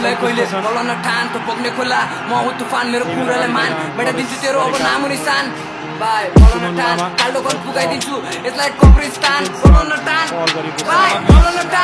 तिमीलाई कहिले बोलाउन ठान त पोक्ने खोला म हो तुफान मेरो कुरालाई मान। बेटा दिन्छु तेरो अब नाम निसान बाई बोलाउन ठान काल्डो घर पुगाइदिन्छु यसलाई कम्प्रेस बोलाउन टान बाई बोलाउन टान